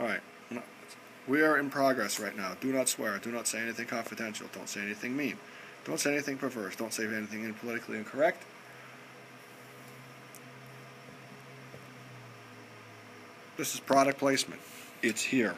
All right. We are in progress right now. Do not swear. Do not say anything confidential. Don't say anything mean. Don't say anything perverse. Don't say anything politically incorrect. This is product placement. It's here.